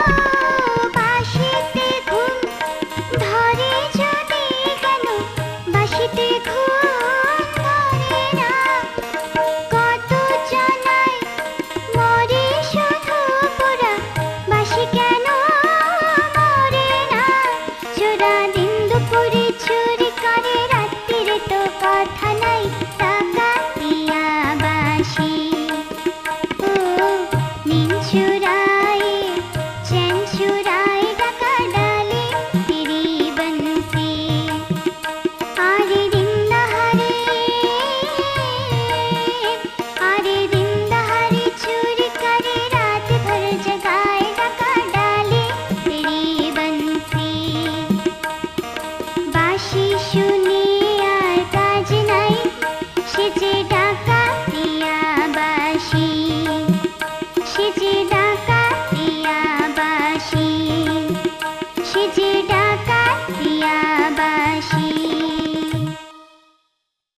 Ah! day.